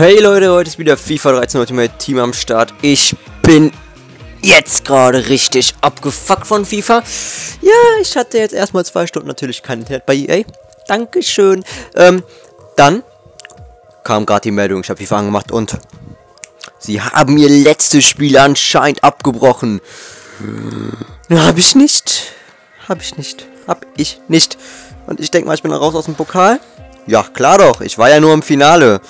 Hey Leute, heute ist wieder FIFA 13 Ultimate Team am Start. Ich bin jetzt gerade richtig abgefuckt von FIFA. Ja, ich hatte jetzt erstmal zwei Stunden natürlich kein Internet bei EA. Dankeschön. Ähm, dann kam gerade die Meldung, ich habe FIFA angemacht und sie haben ihr letztes Spiel anscheinend abgebrochen. Habe ich nicht. Habe ich nicht. Hab ich nicht. Und ich denke mal, ich bin raus aus dem Pokal. Ja, klar doch. Ich war ja nur im Finale.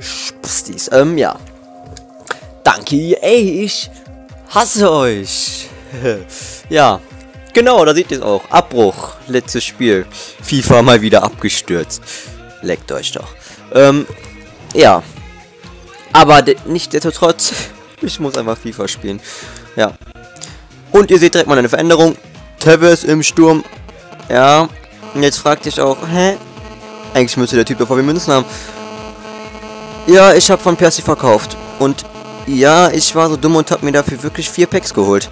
Spastis. Ähm, ja. Danke, ey, ich hasse euch. ja. Genau, da seht ihr es auch. Abbruch. Letztes Spiel. FIFA mal wieder abgestürzt. Leckt euch doch. Ähm, ja. Aber nicht destotrotz. Ich muss einfach FIFA spielen. Ja. Und ihr seht direkt mal eine Veränderung. Tevez im Sturm. Ja. Und jetzt fragt ihr euch auch, hä? Eigentlich müsste der Typ davor wir Münzen haben. Ja, ich habe von Percy verkauft. Und ja, ich war so dumm und habe mir dafür wirklich vier Packs geholt.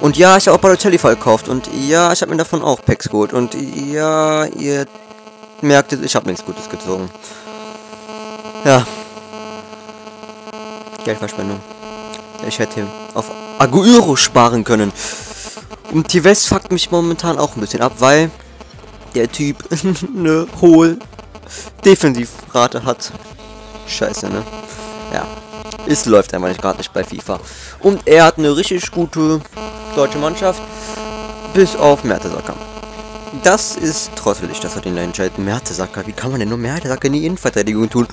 Und ja, ich habe auch Balotelli verkauft. Und ja, ich habe mir davon auch Packs geholt. Und ja, ihr merkt es, ich habe nichts Gutes gezogen. Ja. Geldverschwendung. Ich hätte auf Aguero sparen können. Und Tives fuckt mich momentan auch ein bisschen ab, weil der Typ eine hohe Defensivrate hat. Scheiße, ne? Ja. Es läuft einfach nicht gerade nicht bei FIFA. Und er hat eine richtig gute deutsche Mannschaft. Bis auf Mertesacker. Das ist trottelig, dass er den da entscheidet. Mertesacker, wie kann man denn nur Mertesacker in die Innenverteidigung tun?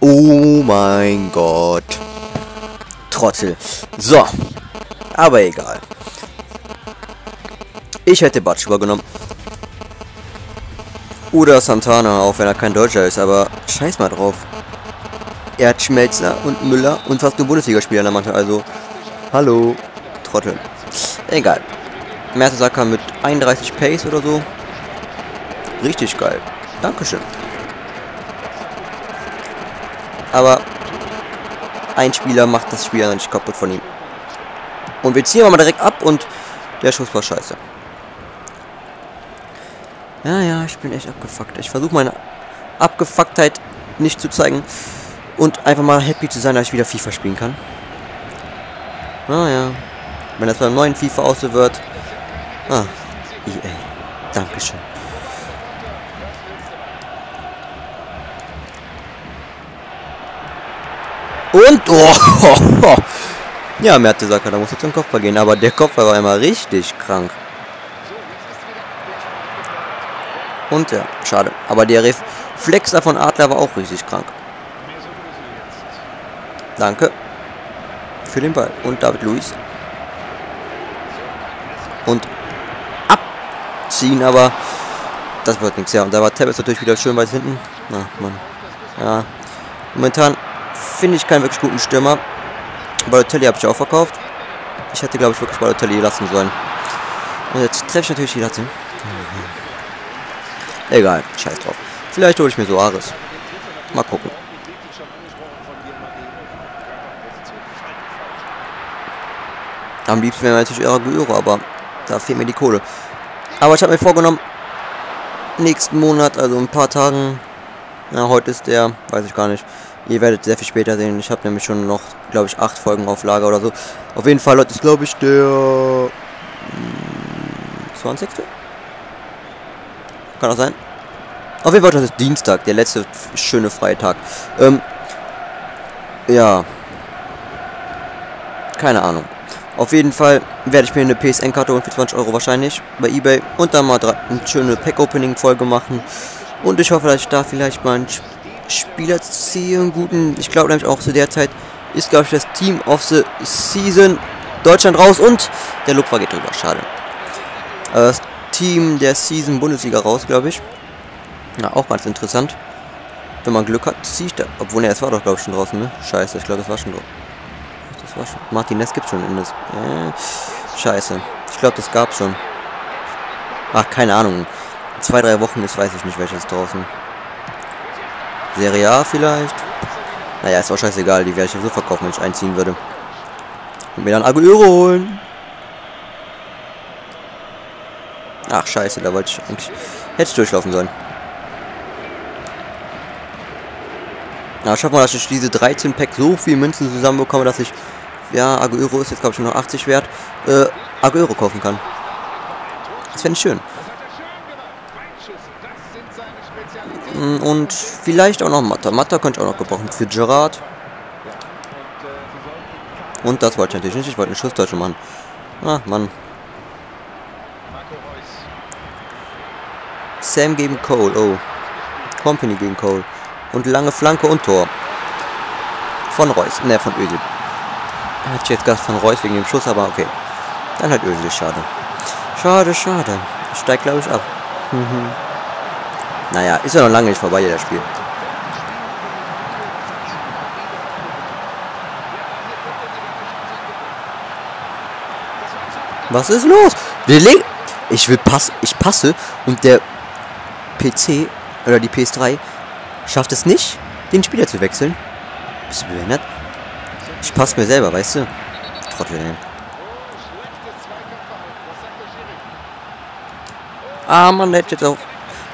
Oh mein Gott. Trottel. So. Aber egal. Ich hätte Batsch übergenommen. Oder Santana, auch wenn er kein Deutscher ist, aber scheiß mal drauf. Er hat Schmelzer und Müller und fast nur Bundesligaspieler in der Mannschaft, also hallo, Trottel. Egal. Mertesacker mit 31 Pace oder so. Richtig geil. Dankeschön. Aber ein Spieler macht das Spiel nicht kaputt von ihm. Und wir ziehen mal direkt ab und der Schuss war scheiße. Ja, ja, ich bin echt abgefuckt. Ich versuche meine Abgefucktheit nicht zu zeigen und einfach mal happy zu sein, dass ich wieder FIFA spielen kann. Ah ja. Wenn das beim neuen FIFA aus so wird. Ah, EA. Dankeschön. Und, oh, oh, oh. ja, Mertesacker, da muss er zum Kopfball gehen, aber der Kopfball war immer richtig krank. Und ja, schade. Aber der Reflexer von Adler war auch richtig krank. Danke. Für den Ball. Und David Luiz. Und abziehen, aber das wird nichts. Ja, und da war Tabbets natürlich wieder schön weit hinten. Na, Mann. Ja. Momentan finde ich keinen wirklich guten Stürmer. Balotelli habe ich auch verkauft. Ich hätte, glaube ich, wirklich Balotelli lassen sollen. Und jetzt treffe ich natürlich die Latte. Egal, scheiß drauf. Vielleicht hole ich mir so Ares. Mal gucken. Am liebsten wäre natürlich Aguero, aber da fehlt mir die Kohle. Aber ich habe mir vorgenommen, nächsten Monat, also in ein paar Tagen, na, heute ist der, weiß ich gar nicht, ihr werdet sehr viel später sehen. Ich habe nämlich schon noch, glaube ich, acht Folgen auf Lager oder so. Auf jeden Fall, heute ist, glaube ich, der 20. Hm, Kann auch sein. Auf jeden Fall, das ist Dienstag, der letzte schöne Freitag. Ähm, ja. Keine Ahnung. Auf jeden Fall werde ich mir eine PSN-Karte holen für 20 Euro wahrscheinlich bei Ebay und dann mal eine schöne Pack-Opening-Folge machen. Und ich hoffe, dass ich da vielleicht mal einen Spieler ziehe, einen guten. Ich glaube nämlich auch zu der Zeit ist, glaube ich, das Team of the Season Deutschland raus und der Lupfer geht drüber. Schade. Das Team der Season Bundesliga raus, glaube ich. Na, auch ganz interessant. Wenn man Glück hat, ziehe ich da. Obwohl, ne, es war doch, glaube ich, schon draußen, ne? Scheiße, ich glaube, das war schon draußen war schon. Martinez gibt schon in das. Äh, scheiße. Ich glaube, das gab schon. Ach, keine Ahnung. In zwei, drei Wochen ist, weiß ich nicht, welches draußen. Serie A vielleicht? Naja, ist auch scheißegal. Die werde ich so verkaufen, wenn ich einziehen würde. Und mir dann Aguero holen. Ach, scheiße, da wollte ich eigentlich... Hätte ich durchlaufen sollen. Na, schaffen wir, dass ich diese 13 Pack so viel Münzen zusammenbekomme, dass ich, ja, Aguero ist jetzt glaube ich nur noch 80 wert, äh, Aguero kaufen kann. Das fände ich schön. Mm, und vielleicht auch noch Matta. Matta könnte ich auch noch gebrauchen für Gerard. Und das wollte ich natürlich nicht. Ich wollte eine Schussdeutsche machen. Ah, Mann. Sam gegen Cole. Oh. Company gegen Cole. Und lange Flanke und Tor. Von Reus. Ne, von Özil. Hat jetzt gedacht von Reus wegen dem Schuss, aber okay. Dann halt Özil. Schade. Schade, schade. Steigt, glaube ich, ab. Mhm. Naja, ist ja noch lange nicht vorbei, das Spiel. Was ist los? Ich will pass, ich passe und der PC oder die PS3 schafft es nicht, den Spieler zu wechseln. Bist du behindert? Ich passe mir selber, weißt du? Trottel. Ah, man hätte jetzt auch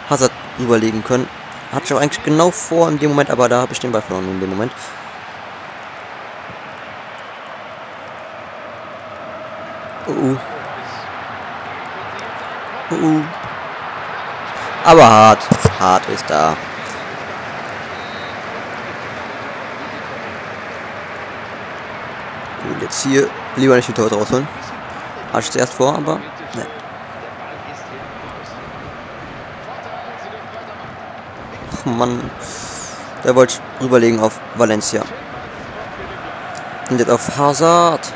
Hazard überlegen können. Hatte ich auch eigentlich genau vor in dem Moment, aber da habe ich den Ball verloren in dem Moment. Uh -uh. Uh -uh. Aber hart. Hart ist da. Und jetzt hier lieber nicht die Tor rausholen. Hatte ich zuerst vor, aber ne. Ach Mann. Der wollte rüberlegen auf Valencia. Und jetzt auf Hazard.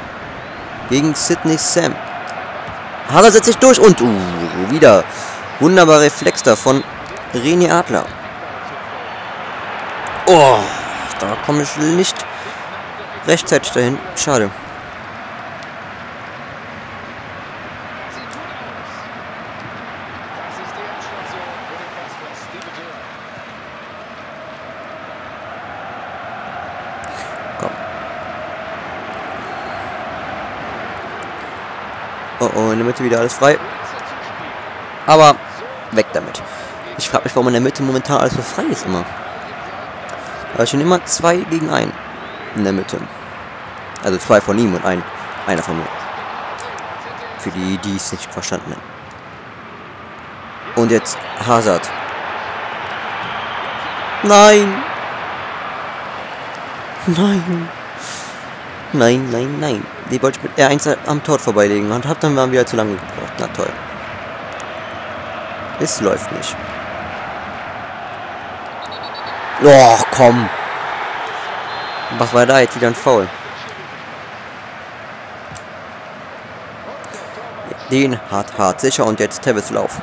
Gegen Sidney Sam. Hazard setzt sich durch und uh, wieder. Wunderbarer Reflex da von René Adler. Oh, da komme ich nicht rechtzeitig dahin. Schade. Oh oh, in der Mitte wieder alles frei. Aber weg damit. Ich frage mich, warum in der Mitte momentan alles so frei ist immer. Da stehen immer zwei gegen einen in der Mitte. Also zwei von ihm und ein, einer von mir. Für die, die es nicht verstanden haben. Und jetzt Hazard. Nein. Nein. Nein, nein, nein. Die wollte ich mit R1 am Tor vorbeilegen und hab dann waren wir zu lange gebraucht. Na toll. Es läuft nicht. Oh, komm. Was war da jetzt wieder ein Foul? Den hat hart sicher und jetzt Tevis Lauf.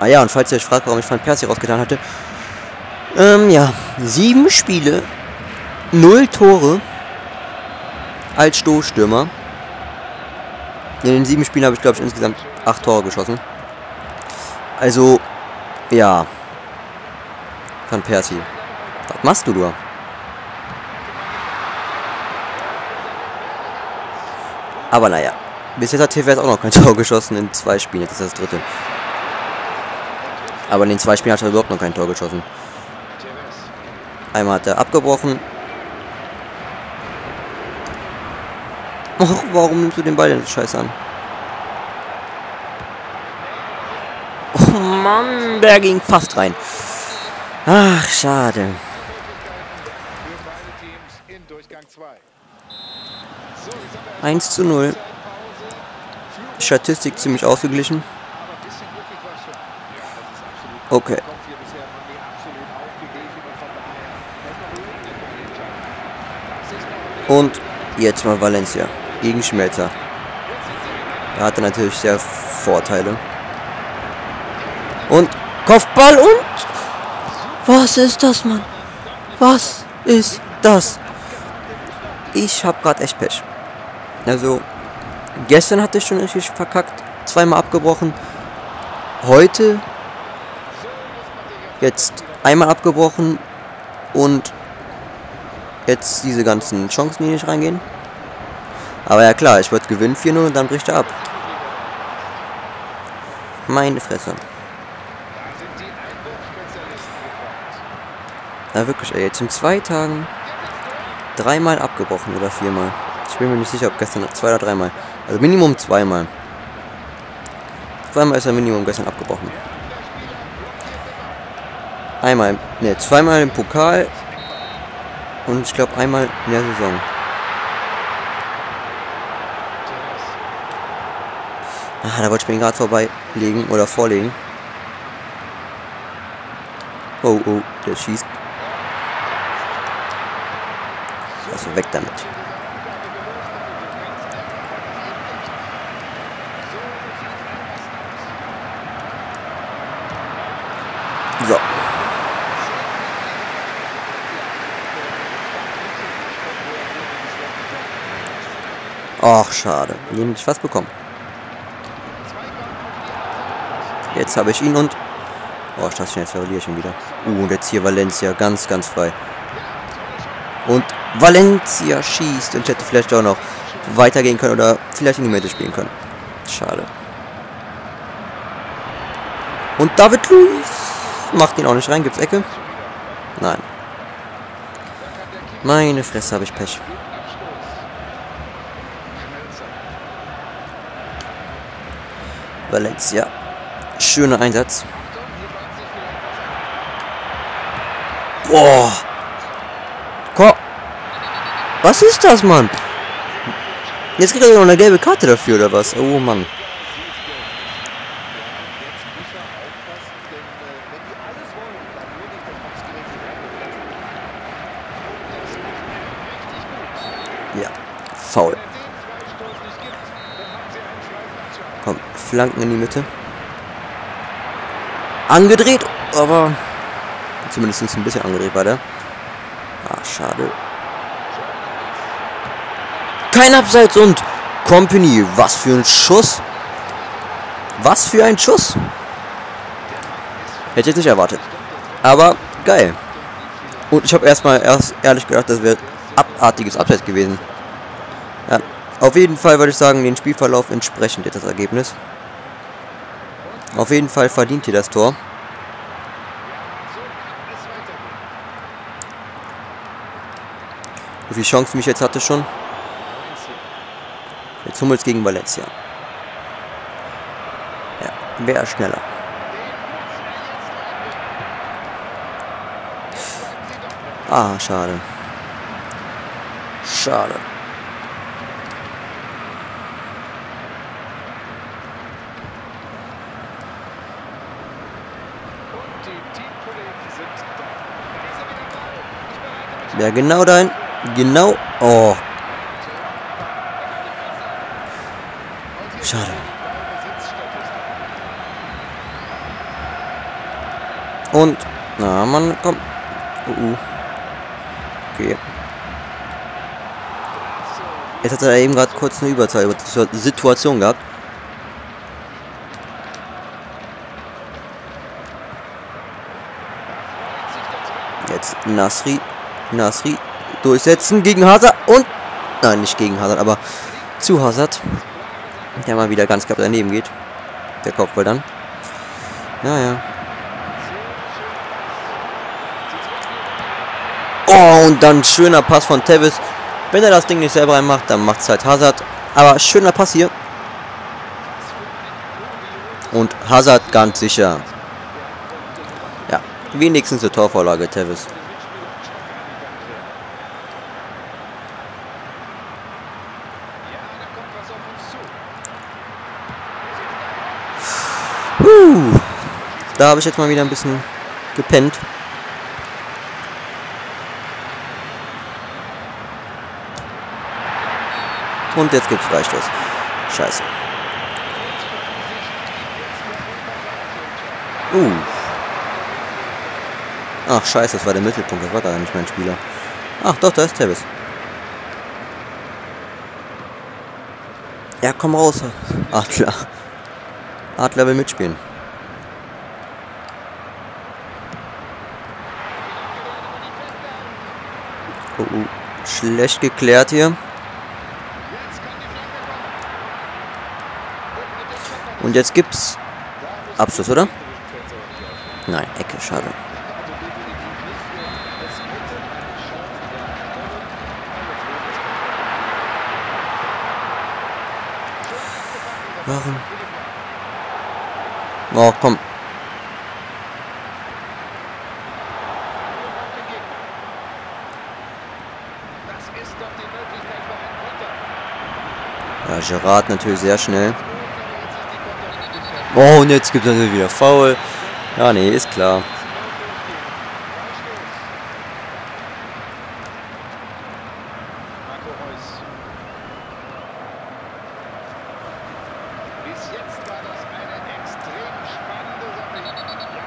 Ah ja, und falls ihr euch fragt, warum ich Van Persie rausgetan hatte. Ähm, ja. Sieben Spiele. Null Tore. Als Stoßstürmer. In den sieben Spielen habe ich, glaube ich, insgesamt acht Tore geschossen. Also, ja. Van Persie. Was machst du da? Aber naja. Bis jetzt hat TVS auch noch kein Tor geschossen in zwei Spielen. Jetzt ist das dritte. Aber in den zwei Spielen hat er überhaupt noch kein Tor geschossen. Einmal hat er abgebrochen. Ach, warum nimmst du den Ball denn scheiße an? Oh Mann, der ging fast rein. Ach, schade. 1 zu 0. Statistik ziemlich ausgeglichen. Okay. Und jetzt mal Valencia gegen Schmelzer. Da hat er natürlich sehr Vorteile. Und Kopfball und... Was ist das, Mann? Was ist das? Ich hab gerade echt Pech. Also, gestern hatte ich schon richtig verkackt. Zweimal abgebrochen. Heute jetzt einmal abgebrochen und jetzt diese ganzen Chancen, die nicht reingehen. Aber ja klar, ich würde gewinnen 4-0 und dann bricht er ab. Meine Fresse. Ja, wirklich, ey. Jetzt in zwei Tagen dreimal abgebrochen oder viermal. Ich bin mir nicht sicher, ob gestern zwei oder dreimal. Also Minimum zweimal. Zweimal ist er Minimum gestern abgebrochen. Einmal, ne, zweimal im Pokal und ich glaube einmal in der Saison. Ah, da wollte ich mir gerade vorbeilegen oder vorlegen. Oh, oh, der schießt. Also weg damit. So. Ach, schade. Nämlich was bekommen. Jetzt habe ich ihn und... Oh, das schnell verliere ich ihn wieder. Uh, und jetzt hier Valencia ganz, ganz frei. Und Valencia schießt und hätte vielleicht auch noch weitergehen können oder vielleicht in die Mitte spielen können. Schade. Und David Luiz macht ihn auch nicht rein. Gibt's Ecke? Nein. Meine Fresse habe ich Pech. Valencia. Schöner Einsatz. Boah. Komm. Was ist das, Mann? Jetzt kriegt er noch eine gelbe Karte dafür, oder was? Oh, Mann. Ja, faul. Komm, Flanken in die Mitte. Angedreht, aber zumindest ein bisschen angedreht war der. Ah, schade. Kein Abseits und Company. Was für ein Schuss. Was für ein Schuss. Hätte ich jetzt nicht erwartet. Aber geil. Und ich habe erstmal erst ehrlich gedacht, das wäre abartiges Abseits gewesen. Ja, auf jeden Fall würde ich sagen, den Spielverlauf entsprechend jetzt das Ergebnis. Auf jeden Fall verdient ihr das Tor. Wie viele Chancen mich jetzt hatte schon? Jetzt Hummels gegen Valencia. Ja, wer schneller? Ah, schade. Schade. Ja, genau dahin. Genau. Oh. Schade. Und. Na, man kommt. Uh, uh. Okay. Jetzt hat er eben gerade kurz eine Überzahl-Situation gehabt. Jetzt Nasri. Nasri durchsetzen gegen Hazard und... Nein, nicht gegen Hazard, aber zu Hazard. Der mal wieder ganz knapp daneben geht. Der Kopfball dann. Naja. Oh, und dann schöner Pass von Tevis. Wenn er das Ding nicht selber reinmacht, dann macht es halt Hazard. Aber schöner Pass hier. Und Hazard ganz sicher. Ja, wenigstens eine Torvorlage, Tevis. Da habe ich jetzt mal wieder ein bisschen gepennt. Und jetzt gibt's Freistoß. Scheiße. Uh. Ach, scheiße, das war der Mittelpunkt. Das war gar nicht mein Spieler. Ach, doch, da ist Tevis. Ja, komm raus. Klar. Adler will mitspielen. Oh, oh. Schlecht geklärt hier. Und jetzt gibt's Abschluss, oder? Nein, Ecke, schade. Warum? Oh, komm. Gerard natürlich sehr schnell. Oh, und jetzt gibt es natürlich wieder Foul. Ja, nee, ist klar.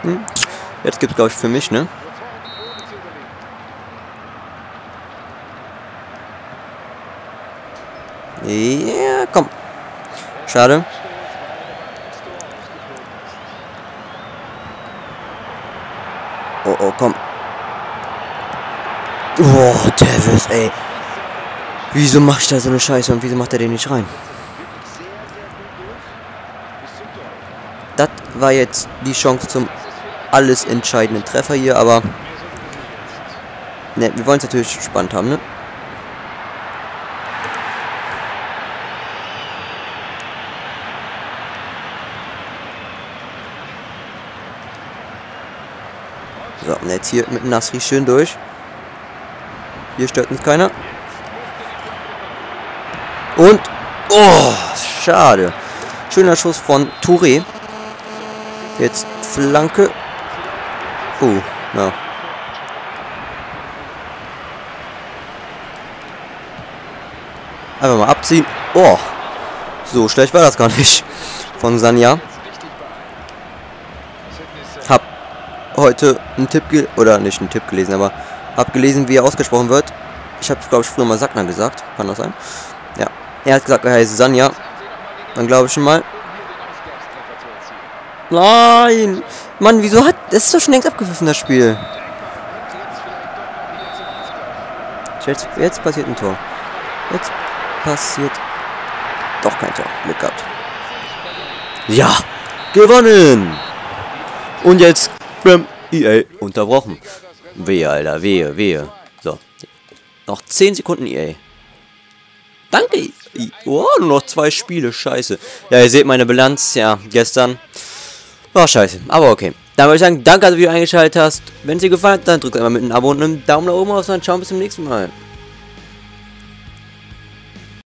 Hm. Jetzt gibt es, glaube ich, für mich, ne? Ja, komm. Schade. Oh, oh, komm. Oh, Davis, ey. Wieso macht ich da so eine Scheiße und wieso macht er den nicht rein? Das war jetzt die Chance zum alles entscheidenden Treffer hier, aber... Ne, wir wollen es natürlich spannend haben, ne? So, und jetzt hier mit Nasri schön durch. Hier stört uns keiner. Und... Oh, schade. Schöner Schuss von Touré. Jetzt Flanke. Oh, ja. Einfach mal abziehen. Oh. So schlecht war das gar nicht. Von Sanja. Heute einen Tipp oder nicht einen Tipp gelesen, aber hab gelesen, wie er ausgesprochen wird. Ich habe glaube ich früher mal Sackner gesagt, kann das sein? Ja, er hat gesagt, er heißt Sanja. Dann glaube ich schon mal. Nein! Mann, wieso hat... Das ist doch schon längst abgepfiffen, das Spiel. Jetzt, jetzt passiert ein Tor. Jetzt passiert doch kein Tor. Glück gehabt. Ja! Gewonnen! Und jetzt... Bam, EA unterbrochen. Wehe, Alter. Wehe, wehe. So. Noch 10 Sekunden EA. Danke. Oh, nur noch zwei Spiele. Scheiße. Ja, ihr seht meine Bilanz. Ja, gestern. War oh, scheiße. Aber okay. Dann würde ich sagen, danke, dass du wieder eingeschaltet hast. Wenn es dir gefallen hat, dann drückt einmal mit einem Abo und einem Daumen nach oben auf und ciao, bis zum nächsten Mal.